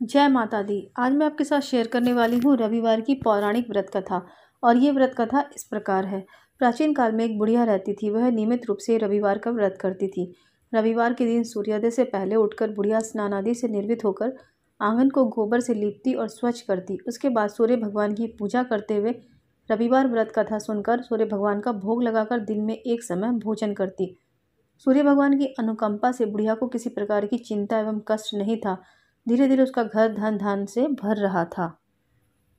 जय माता दी। आज मैं आपके साथ शेयर करने वाली हूँ रविवार की पौराणिक व्रत कथा और ये व्रत कथा इस प्रकार है। प्राचीन काल में एक बुढ़िया रहती थी, वह नियमित रूप से रविवार का व्रत करती थी। रविवार के दिन सूर्योदय से पहले उठकर बुढ़िया स्नान आदि से निर्मित होकर आँगन को गोबर से लीपती और स्वच्छ करती। उसके बाद सूर्य भगवान की पूजा करते हुए रविवार व्रत कथा सुनकर सूर्य भगवान का भोग लगाकर दिन में एक समय भोजन करती। सूर्य भगवान की अनुकंपा से बुढ़िया को किसी प्रकार की चिंता एवं कष्ट नहीं था। धीरे धीरे उसका घर धन धन से भर रहा था।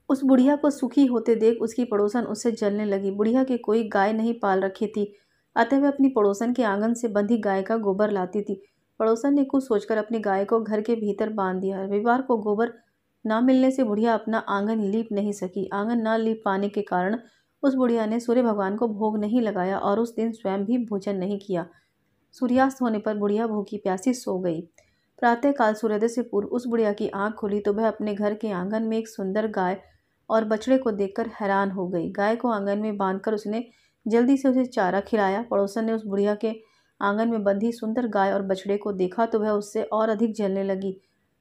उस बुढ़िया को सुखी होते देख उसकी पड़ोसन उससे जलने लगी। बुढ़िया की कोई गाय नहीं पाल रखी थी। अतः वह अपनी पड़ोसन के आँगन से बंधी गाय का गोबर लाती थी। पड़ोसन ने कुछ सोचकर अपनी गाय को घर के भीतर बाँध दिया रविवार को गोबर न मिलने से बुढ़िया अपना आँगन लीप नहीं सकी। आँगन न लीप पाने के कारण उस बुढ़िया ने सूर्य भगवान को भोग नहीं लगाया और उस दिन स्वयं भी भोजन नहीं किया। सूर्यास्त होने पर बुढ़िया भूखी प्यासी सो गई। प्रातःकाल सूर्योदय से पूर्व उस बुढ़िया की आँख खुली तो वह अपने घर के आँगन में एक सुंदर गाय और बछड़े को देखकर हैरान हो गई। गाय को आँगन में बांधकर उसने जल्दी से उसे चारा खिलाया। पड़ोसन ने उस बुढ़िया के आँगन में बंधी सुंदर गाय और बछड़े को देखा तो वह उससे और अधिक जलने लगी।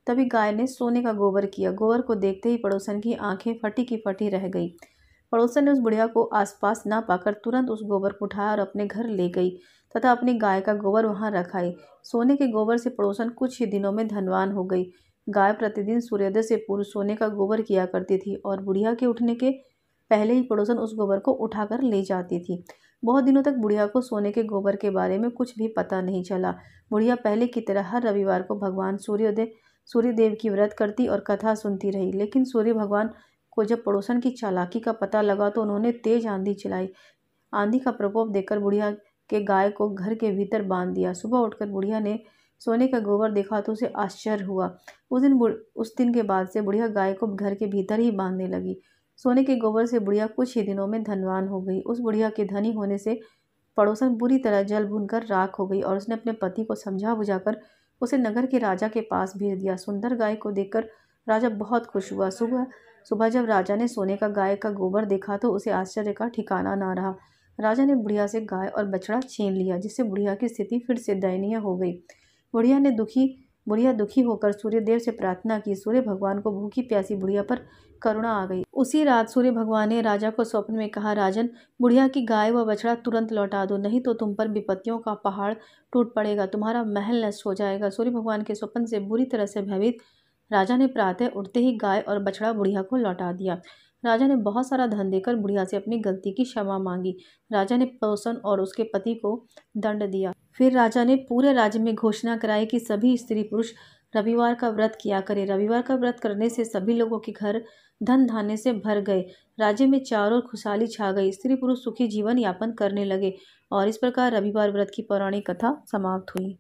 तभी गाय ने सोने का गोबर किया। गोबर को देखते ही पड़ोसन की आँखें फटी की फटी रह गई। पड़ोसन ने उस बुढ़िया को आसपास ना पाकर तुरंत उस गोबर को उठाया और अपने घर ले गई तथा अपनी गाय का गोबर वहाँ रखाई। सोने के गोबर से पड़ोसन कुछ ही दिनों में धनवान हो गई। गाय प्रतिदिन सूर्योदय से पूर्व सोने का गोबर किया करती थी और बुढ़िया के उठने के पहले ही पड़ोसन उस गोबर को उठाकर ले जाती थी। बहुत दिनों तक बुढ़िया को सोने के गोबर के बारे में कुछ भी पता नहीं चला। बुढ़िया पहले की तरह हर रविवार को भगवान सूर्योदय, सूर्यदेव की व्रत करती और कथा सुनती रही, लेकिन सूर्य भगवान को जब पड़ोसन की चालाकी का पता लगा तो उन्होंने तेज आंधी चलाई। आंधी का प्रकोप देखकर बुढ़िया के गाय को घर के भीतर बाँध दिया। सुबह उठकर बुढ़िया ने सोने का गोबर देखा तो उसे आश्चर्य हुआ। उस दिन उस दिन के बाद से बुढ़िया गाय को घर के भीतर ही बांधने लगी। सोने के गोबर से बुढ़िया कुछ ही दिनों में धनवान हो गई। उस बुढ़िया के धनी होने से पड़ोसन बुरी तरह जल भूनकर राख हो गई और उसने अपने पति को समझा बुझाकर उसे नगर के राजा के पास भेज दिया। सुंदर गाय को देखकर राजा बहुत खुश हुआ। सुबह सुबह जब राजा ने सोने का गाय का गोबर देखा तो उसे आश्चर्य का ठिकाना ना रहा। राजा ने बुढ़िया से गाय और बछड़ा छीन लिया, जिससे बुढ़िया की स्थिति फिर से दयनीय हो गई। बुढ़िया ने दुखी, बुढ़िया दुखी होकर सूर्यदेव से प्रार्थना की। सूर्य भगवान को भूखी प्यासी बुढ़िया पर करुणा आ गई। उसी रात सूर्य भगवान ने राजा को स्वप्न में कहा, राजन, बुढ़िया की गाय व बछड़ा तुरंत लौटा दो, नहीं तो तुम पर विपत्तियों का पहाड़ टूट पड़ेगा, तुम्हारा महल नष्ट हो जाएगा। सूर्य भगवान के स्वप्न से बुरी तरह से भयभीत राजा ने प्रातः उठते ही गाय और बछड़ा बुढ़िया को लौटा दिया। राजा ने बहुत सारा धन देकर बुढ़िया से अपनी गलती की क्षमा मांगी। राजा ने पड़ोसन और उसके पति को दंड दिया। फिर राजा ने पूरे राज्य में घोषणा कराई कि सभी स्त्री पुरुष रविवार का व्रत किया करे। रविवार का व्रत करने से सभी लोगों के घर धन धान्य से भर गए। राज्य में चारों खुशहाली छा गई। स्त्री पुरुष सुखी जीवन यापन करने लगे और इस प्रकार रविवार व्रत की पौराणिक कथा समाप्त हुई।